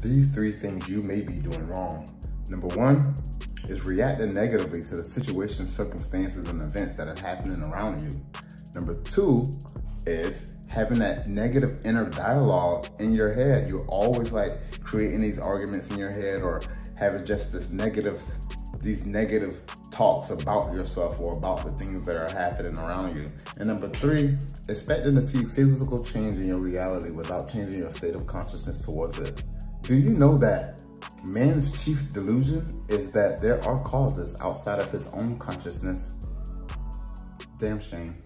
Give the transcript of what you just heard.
these three things you may be doing wrong. Number one is reacting negatively to the situations, circumstances, and events that are happening around you. Number two is having that negative inner dialogue in your head. You're always like creating these arguments in your head or having just this negative, these negative talks about yourself or about the things that are happening around you. And number three, expecting to see physical change in your reality without changing your state of consciousness towards it. Do you know that man's chief delusion is that there are causes outside of his own consciousness? Damn shame.